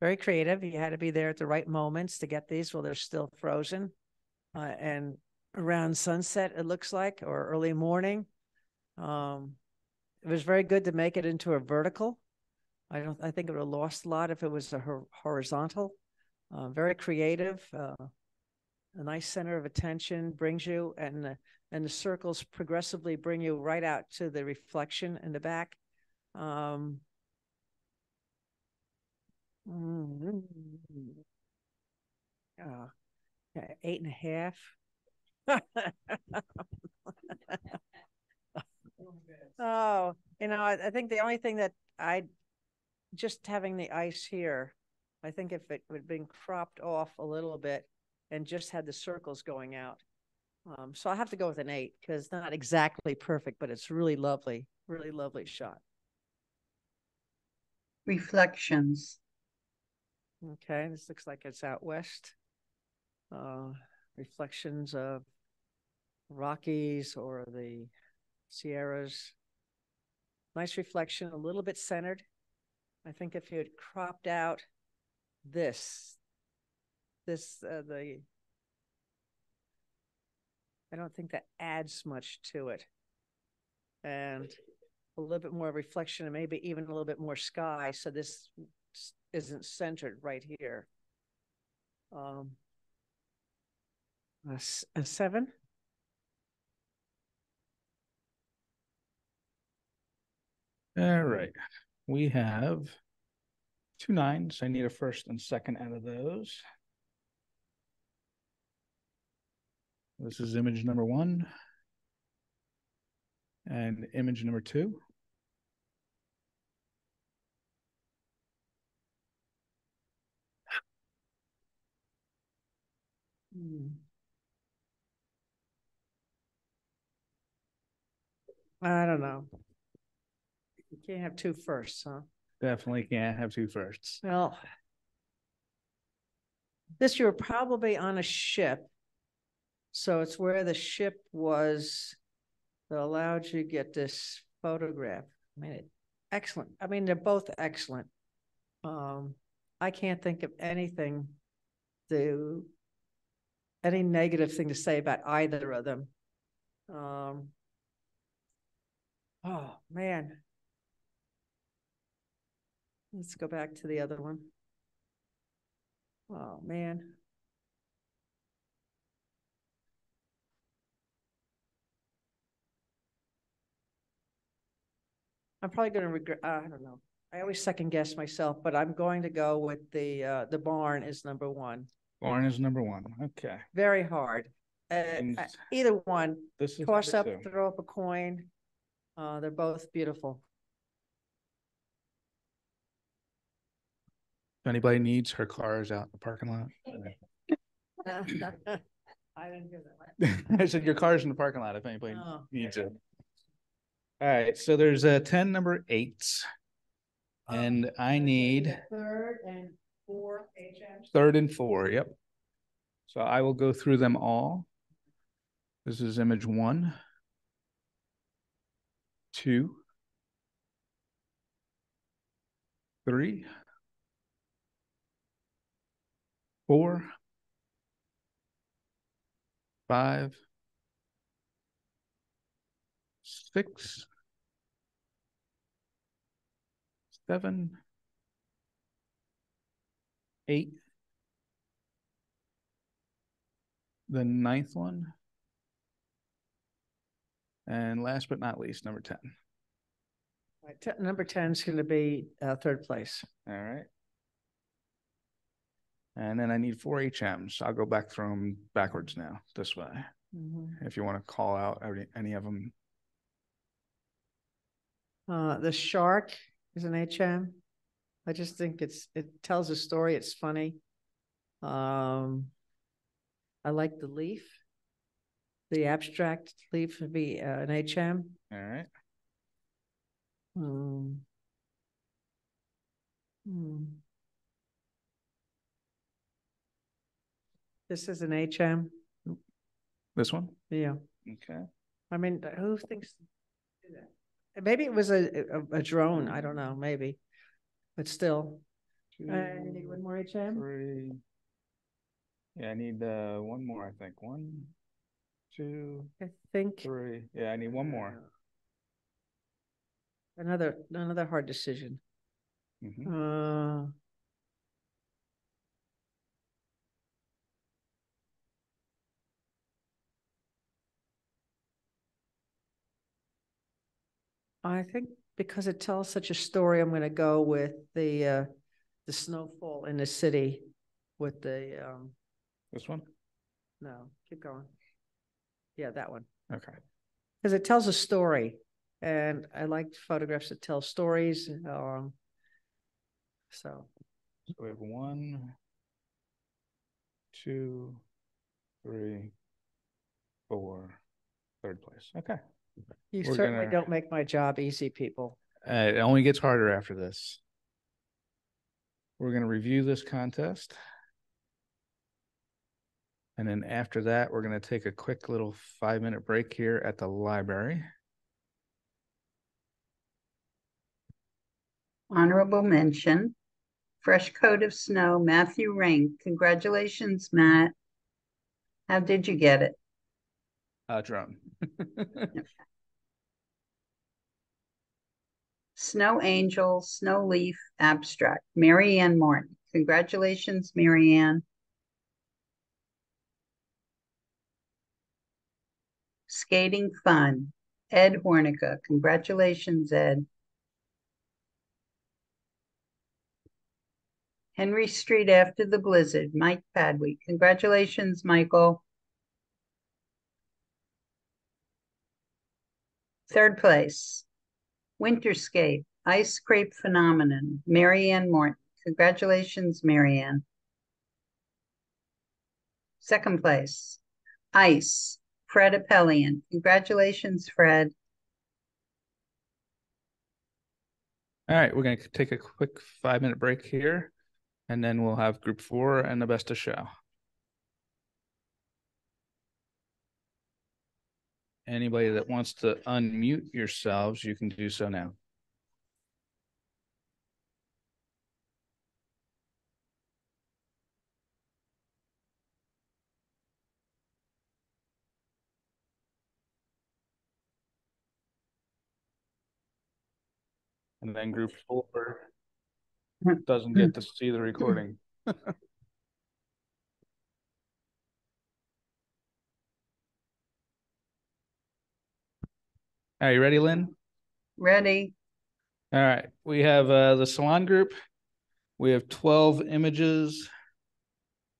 very creative. You had to be there at the right moments to get these while they're still frozen. Uh, and around sunset, it looks like, or early morning. Um, it was very good to make it into a vertical. I don't. I think it would have lost a lot if it was a hor- horizontal. Uh, very creative. Uh, a nice center of attention brings you, and the, and the circles progressively bring you right out to the reflection in the back. Um, uh, eight and a half. oh, you know, I, I think the only thing that I just having the ice here, I think if it would have been cropped off a little bit and just had the circles going out. Um, so I have to go with an eight because it's not exactly perfect, but it's really lovely, really lovely shot. Reflections. Okay, this looks like it's out west. Uh, reflections of Rockies or the Sierras. Nice reflection, a little bit centered. I think if you had cropped out this, this, uh, the, I don't think that adds much to it. And a little bit more reflection and maybe even a little bit more sky. So this isn't centered right here. Um, a, a seven. All right, we have two nines. I need a first and second out of those. This is image number one. And image number two. I don't know. Can't have two firsts, huh? Definitely can't have two firsts. Well, this you were probably on a ship. So it's where the ship was that allowed you to get this photograph. I mean, it- excellent. I mean, they're both excellent. Um, I can't think of anything to any negative thing to say about either of them. Um, oh, man. Let's go back to the other one. Oh, man. I'm probably gonna regret, uh, I don't know. I always second guess myself, but I'm going to go with the, uh, the barn is number one. Barn is number one. Okay. Very hard. Uh, And uh, either one, This is toss up, throw up a coin. Uh, they're both beautiful. Anybody needs, her car is out in the parking lot. I didn't hear that. I said your car's in the parking lot if anybody Oh. needs it. All right, so there's a ten number eights. Oh. And I need Third and fourth HMs. third and four, yep. So I will go through them all. This is image one. Two. Three. Four. Five. Six. Seven. Eight. The ninth one. And last but not least, number ten. Right, te- Number ten is gonna be, uh, third place. All right. And then I need four HMs. I'll go back through them backwards now, this way, if you want to call out any, any of them. Uh, the shark is an HM. I just think it's, it tells a story. It's funny. Um, I like the leaf. The abstract leaf would be uh, an HM. All right. Um, hmm. This is an HM. This one? Yeah. Okay. I mean, who thinks? Maybe it was a, a, a drone. I don't know, maybe. But still. Uh, you need one more HM? Three. Yeah, I need, uh, one more, I think. One, two, I think three. Yeah, I need one more. another, another hard decision. Mhm. Uh. I think because it tells such a story, I'm gonna go with the, uh, the snowfall in the city with the, um, This one? no, keep going. Yeah, that one. Okay. Because it tells a story, and I like photographs that tell stories. Um, so So we have one, two, three, four, third place. Okay. You We're certainly gonna- don't make my job easy, people. Uh, it only gets harder after this. We're gonna review this contest. And then after that, we're gonna take a quick little five-minute break here at the library. Honorable mention, fresh coat of snow, Matthew Rank. Congratulations, Matt. How did you get it? Uh, drone. Snow Angel, Snow Leaf, Abstract, Marianne Ann Martin. Congratulations, Marianne. Skating Fun, Ed Hornica. Congratulations, Ed. Henry Street After the Blizzard, Mike Padwick. Congratulations, Michael. Third place, Winterscape, Ice Scrape Phenomenon, Marianne Morton. Congratulations, Marianne. Second place, Ice, Fred Appelian.. Congratulations, Fred. All right, we're gonna take a quick five minute break here. And then we'll have group four and the best of show. Anybody that wants to unmute yourselves, you can do so now. And then group four doesn't get to see the recording. Are you ready, Lynn? Ready? All right, we have uh the salon group. We have twelve images.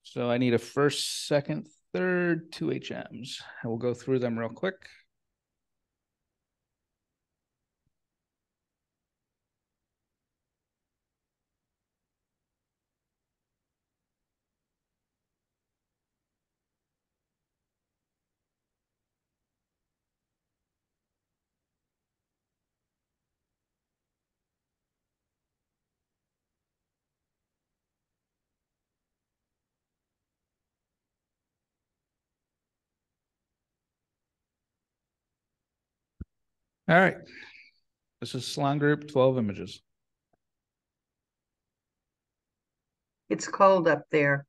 So I need a first, second, third, two HMs. I will go through them real quick. All right. This is salon group, twelve images. It's cold up there.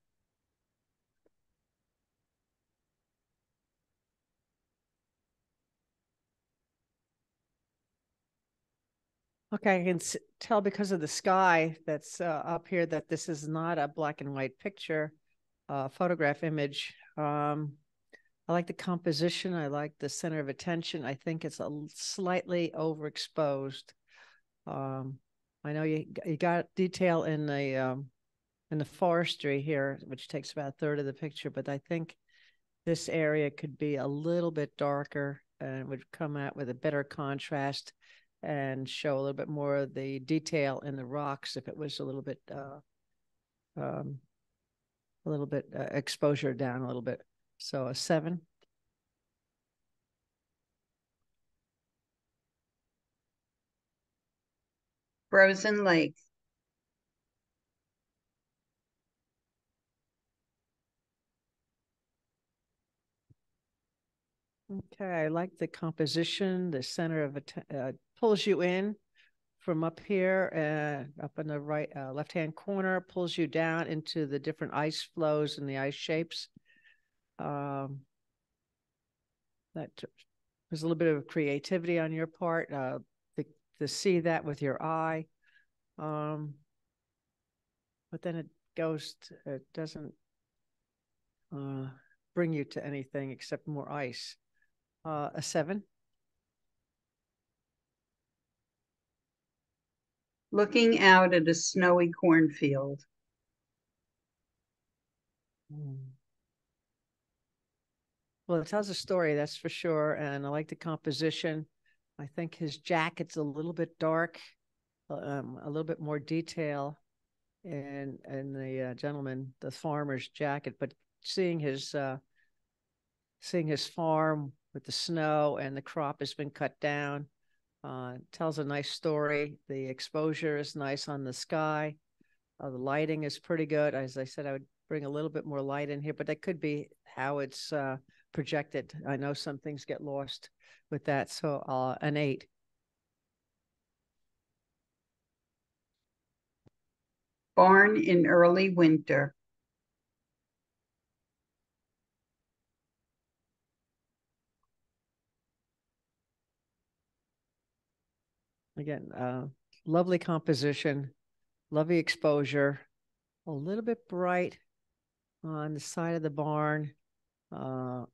Okay, I can s- tell because of the sky that's uh, up here that this is not a black and white picture, uh, photograph image. Um, I like the composition. I like the center of attention. I think it's a slightly overexposed. Um, I know you you got detail in the um, in the forestry here, which takes about a third of the picture, but I think this area could be a little bit darker and would come out with a better contrast and show a little bit more of the detail in the rocks if it was a little bit uh, um, a little bit uh, exposure down a little bit. So a seven. Frozen Lake. Okay, I like the composition. The center of it uh, pulls you in from up here, uh, up in the right, uh, left-hand corner, pulls you down into the different ice flows and the ice shapes. Um, that there's a little bit of creativity on your part uh, to, to see that with your eye. Um, but then it goes, to, it doesn't uh, bring you to anything except more ice. Uh, a seven. Looking out at a snowy cornfield. Well, it tells a story, that's for sure. And I like the composition. I think his jacket's a little bit dark, um, a little bit more detail in in the uh, gentleman, the farmer's jacket. But seeing his uh, seeing his farm with the snow and the crop has been cut down uh, tells a nice story. The exposure is nice on the sky. Uh, the lighting is pretty good. As I said, I would bring a little bit more light in here, but that could be how it's uh, projected. I know some things get lost with that. So uh, an eight. Barn in early winter. Again, uh, lovely composition, lovely exposure, a little bit bright on the side of the barn. Uh,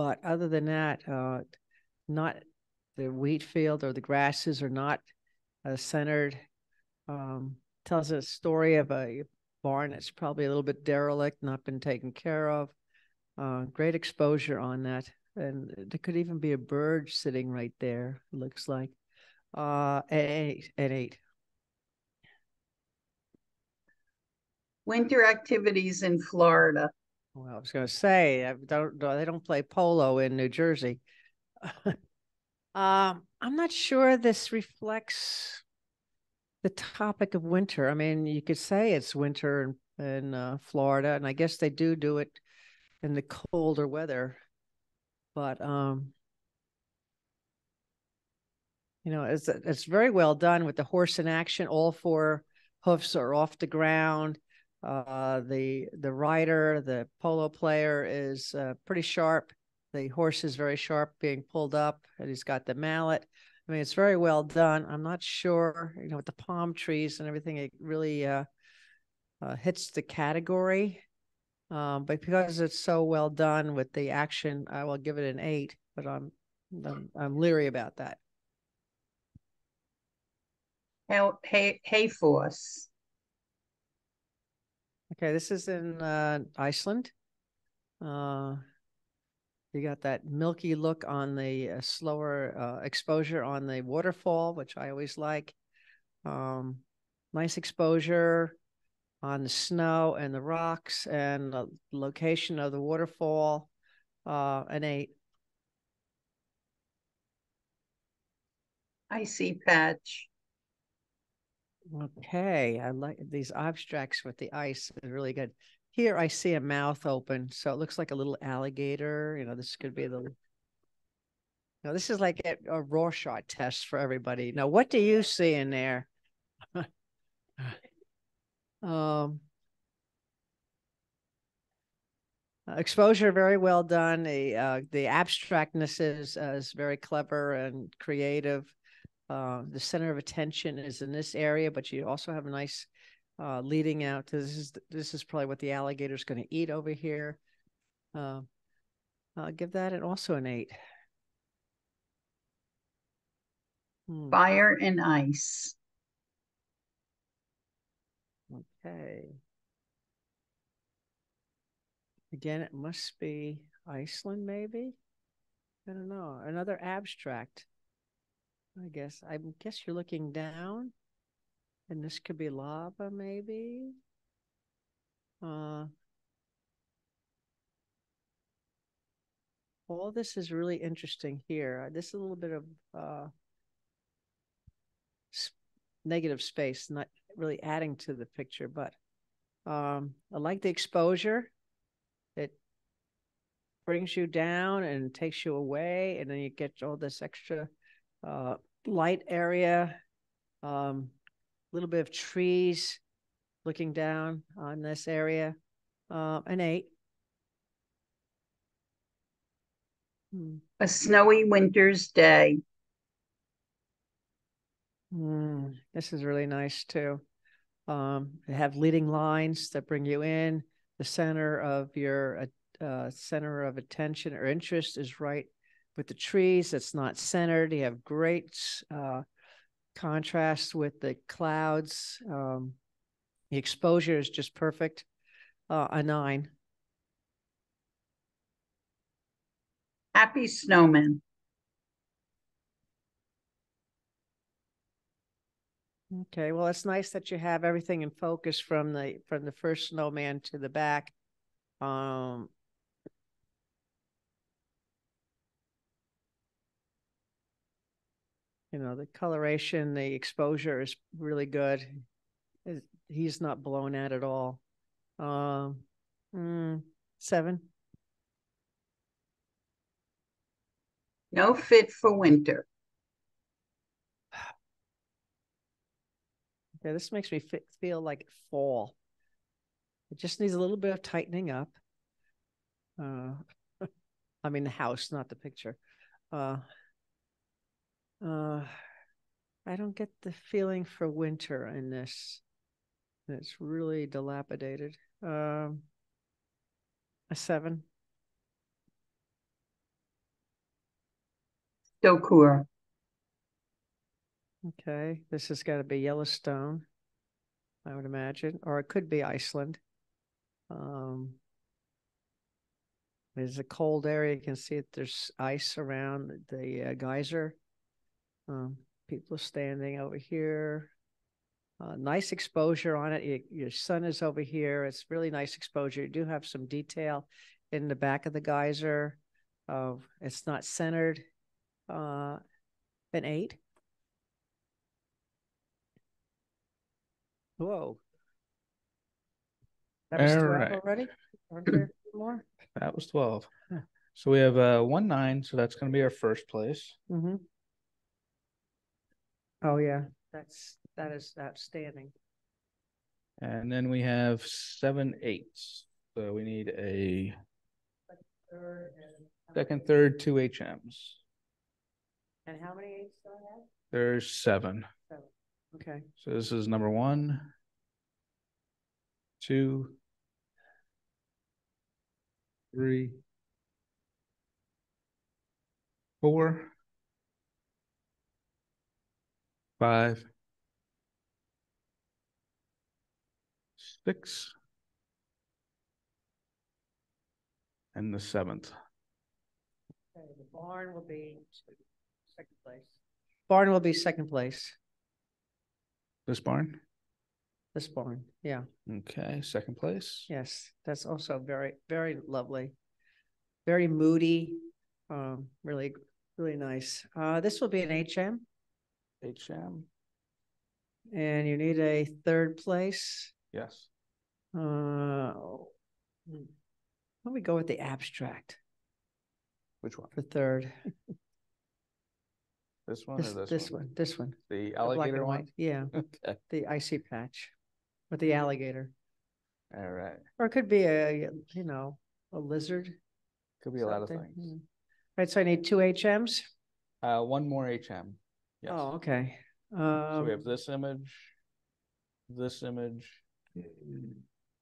but other than that, uh, not the wheat field or the grasses are not uh, centered. Um, tells a story of a barn that's probably a little bit derelict, not been taken care of. Uh, great exposure on that. And there could even be a bird sitting right there, it looks like. Uh, at eight, at eight. Winter activities in Florida. Well, I was going to say, I don't, they don't play polo in New Jersey. um, I'm not sure this reflects the topic of winter. I mean, you could say it's winter in, in uh, Florida, and I guess they do do it in the colder weather. But um, you know, it's it's very well done with the horse in action. All four hoofs are off the ground. Uh, the the rider, the polo player, is uh, pretty sharp. The horse is very sharp, being pulled up, and he's got the mallet. I mean, it's very well done. I'm not sure, you know, with the palm trees and everything, it really uh, uh, hits the category. Um, but because it's so well done with the action, I will give it an eight. But I'm I'm, I'm leery about that. Hay, hay, hay force. Okay, this is in uh, Iceland. Uh, you got that milky look on the uh, slower uh, exposure on the waterfall, which I always like. Um, nice exposure on the snow and the rocks and the location of the waterfall. An eight. Icy patch. Okay, I like these abstracts with the ice. Is really good. Here I see a mouth open, so it looks like a little alligator. You know, this could be the. Now this is like a, a Rorschach test for everybody. Now, what do you see in there? um, exposure very well done. The uh, the abstractness is uh, is very clever and creative. Uh, the center of attention is in this area, but you also have a nice uh, leading out to this is this is probably what the alligator is going to eat over here. Uh, I'll give that an also an eight. Hmm. Fire and ice. Okay. Again, it must be Iceland, maybe. I don't know. Another abstract. I guess. I guess you're looking down. And this could be lava, maybe. Uh, all this is really interesting here. This is a little bit of uh, negative space, not really adding to the picture, but um, I like the exposure. It brings you down and takes you away, and then you get all this extra uh, light area. Um, little bit of trees looking down on this area. Uh, an eight. Hmm. A snowy winter's day. Mm, this is really nice too. Um, they have leading lines that bring you in. The center of your uh, uh, center of attention or interest is right with the trees. It's not centered. You have great uh, contrast with the clouds. Um, the exposure is just perfect. Uh, a nine. Happy snowman. Okay, well, it's nice that you have everything in focus from the from the first snowman to the back. Um, you know the coloration the exposure is really good. He's not blown out at all. Um mm, seven? No fit for winter. Yeah this makes me feel like fall. It just needs a little bit of tightening up. Uh i mean the house not the picture. Uh uh, I don't get the feeling for winter in this. It's really dilapidated. Um, a seven. Strokkur. Okay, this has got to be Yellowstone, I would imagine, or it could be Iceland. Um, it's a cold area. You can see that there's ice around the uh, geyser. Um, people standing over here. Uh, nice exposure on it. You, your sun is over here. It's really nice exposure. You do have some detail in the back of the geyser. Uh, it's not centered. Uh, an eight. Whoa. That was All twelve right. already? Aren't there more? That was twelve. Huh. So we have uh one nine, so that's gonna be our first place. Mm-hmm. Oh, yeah, that's, that is outstanding. And then we have seven eights. So we need a second, third, two HMs. And how many eights do I have? There's seven. Seven. Okay, So this is number one. Two. Three. Four. Five. Six. And the seventh. Okay, the barn will be second place. Barn will be second place, This barn? this barn, yeah. Okay, second place. Yes, that's also very, very lovely. Very moody, um, really, really nice. Uh, this will be an HM HM, and you need a third place. yes. Uh, hmm. why go with the abstract Which one? for third? This one or This, this this one? one, this one. The the alligator and one? Yeah, Okay, the icy patch with the alligator. all right. Or it could be a, you know, a lizard. Could be a lot of something. things. Hmm. Right, so I need two HMs? Uh, one more HM. Yes. Oh, okay. So we have Um, this image, this image,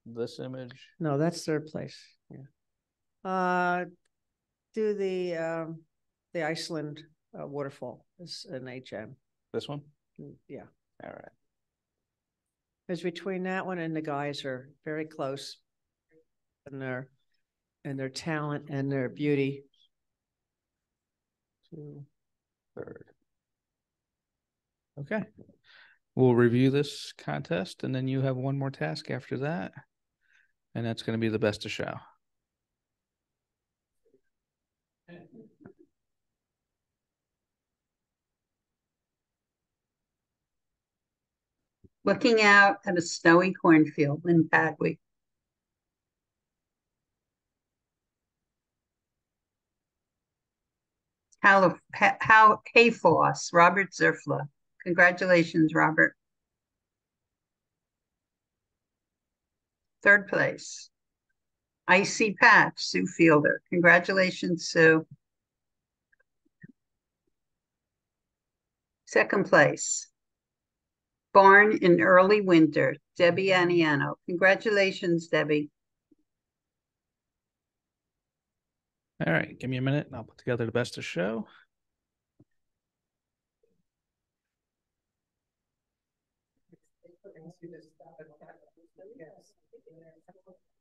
this image. no, that's third place, yeah. Uh, do the, um, the Iceland uh, waterfall is an HM, This one? Mm, yeah. All right. It's between that one and the geyser, very close. And their, and their talent and their beauty. Two, third. Okay. We'll review this contest and then you have one more task after that. And that's gonna be the best of show. Looking out at a snowy cornfield in Padwick. How, how, Háifoss, Robert Zerfla. Congratulations, Robert. Third place. Icy Patch, Sue Fielder. Congratulations, Sue. Second place. Barn in early winter, Debbie Aniano. Congratulations, Debbie. All right, give me a minute and I'll put together the best of show.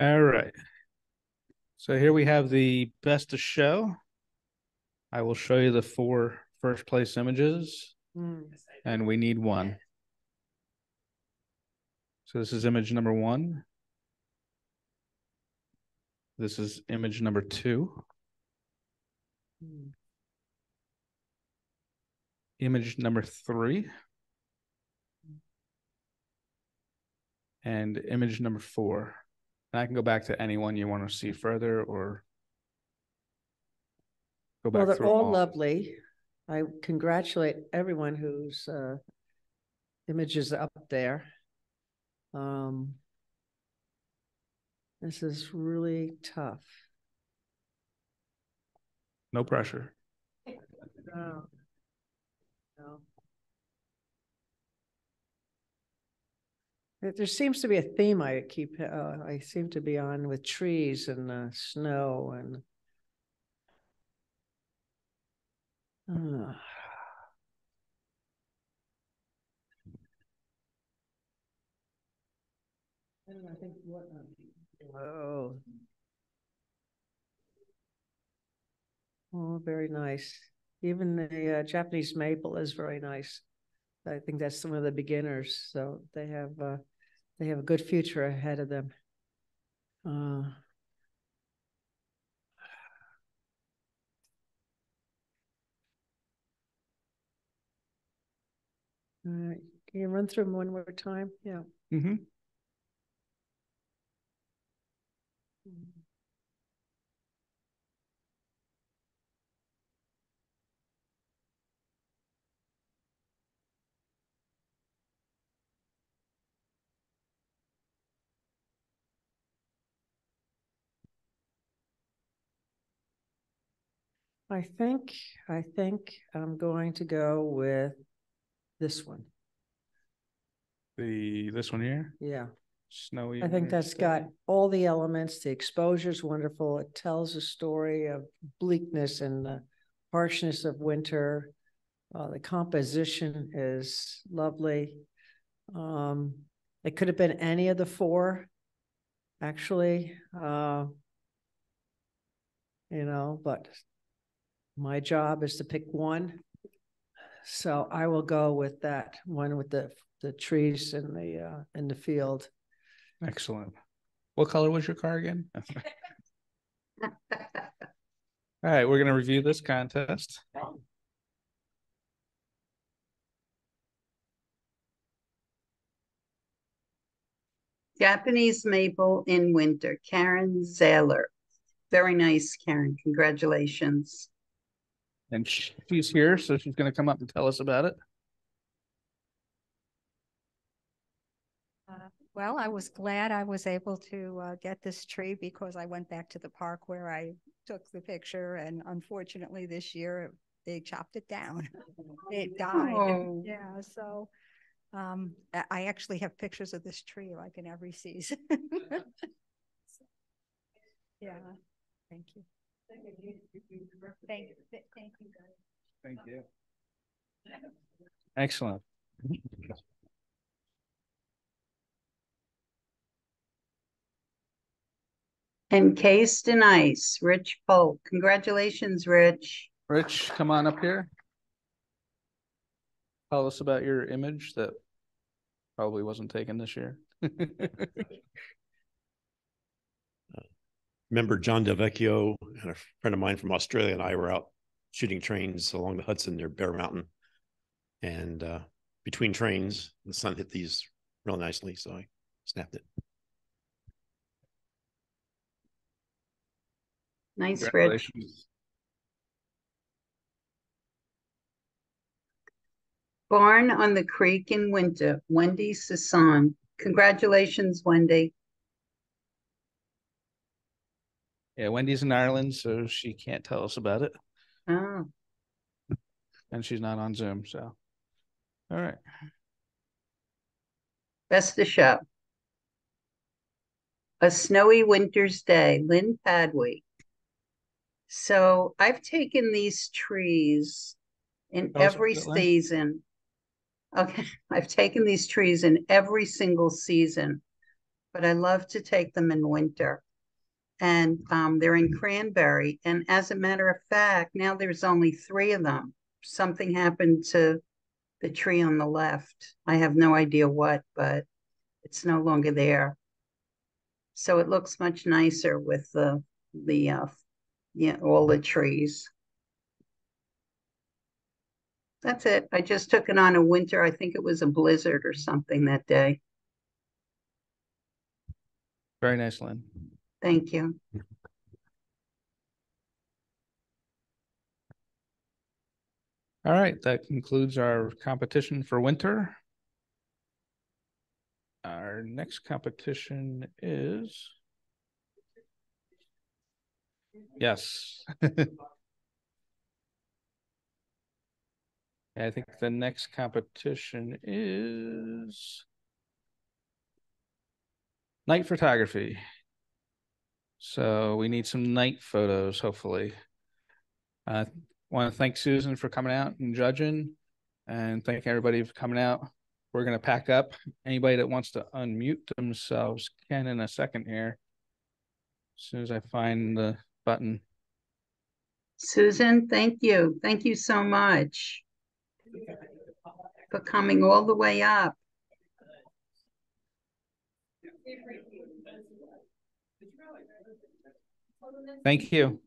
All right. So here we have the best of show. I will show you the four first place images Hmm, and we need one. So this is image number one. This is image number two, hmm. Image number three. And image number four. And I can go back to anyone you want to see further or go back Well, they're all all. lovely. I congratulate everyone whose uh images up there. Um, this is really tough. No pressure. No. There- seems to be a theme I keep, uh, I seem to be on with trees and uh, snow and. Uh, Oh. Oh, very nice. Even the uh, Japanese maple is very nice. I think that's some of the beginners, so they have uh, they have a good future ahead of them. Uh, all right, can you run through them one more time? Yeah. Mm-hmm. I think I think I'm going to go with this one. The, this one here, Yeah. snowy. I think that's got all the elements. The exposure is wonderful. It tells a story of bleakness and the harshness of winter. Uh, the composition is lovely. Um, it could have been any of the four, actually. Uh, you know, but my job is to pick one. So I will go with that one with the the trees in the uh in the field. Excellent. What color was your car again? All right, we're gonna review this contest. Japanese maple in winter, Karen Zeller. Very nice, Karen. Congratulations. And she's here, so she's gonna come up and tell us about it. Uh, Well, I was glad I was able to uh, get this tree because I went back to the park where I took the picture and unfortunately this year they chopped it down. It died. Oh. Yeah, so um, I I actually have pictures of this tree like in every season. Yeah, thank you. Thank, th- thank you guys. Thank you. Excellent. Encased in ice, Rich Polk. Congratulations, Rich. Rich, come on up here. Tell us about your image that probably wasn't taken this year. remember John Delvecchio and a friend of mine from Australia and I were out shooting trains along the Hudson near Bear Mountain. And uh, between trains, the sun hit these real nicely, so I snapped it. Nice, Rich. Barn on the Creek in winter, Wendy Sasan. Congratulations, Wendy. Yeah, Wendy's in Ireland, so she can't tell us about it, Oh, and she's not on Zoom, so. All right, best of show. A snowy winter's day, Lynn Padway. So I've taken these trees in us every about it, Lynn. season. Okay, I've taken these trees in every single season, but I love to take them in winter. And um, they're in Cranbury. And as a matter of fact, now there's only three of them. Something happened to the tree on the left. I have no idea what, but it's no longer there. So it looks much nicer with the the uh, yeah, all the trees. That's it. I just took it on a winter. I think it was a blizzard or something that day. very nice, Lynn. Thank you. All right, that concludes our competition for winter. our next competition is. Yes. I think the next competition is night photography. So we need some night photos, hopefully. I want to thank Susan for coming out and judging and thank everybody for coming out. We're going to pack up. Anybody that wants to unmute themselves can in a second here. As soon as I find the button. Susan, thank you. Thank you so much for coming all the way up. Thank you.